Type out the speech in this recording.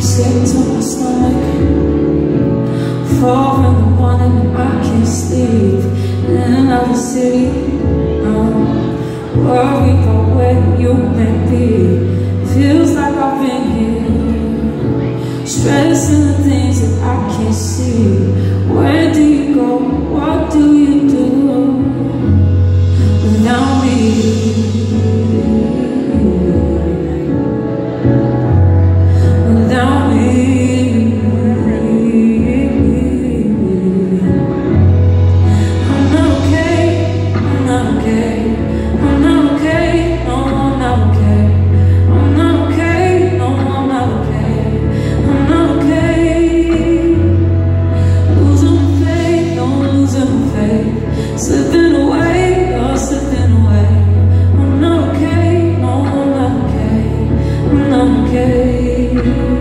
Seconds on my stomach Four in the morning I can't sleep In another city I'm worried about where you may be. Feels like I've been here Stressing the things that I can't see. Where do you go? okay.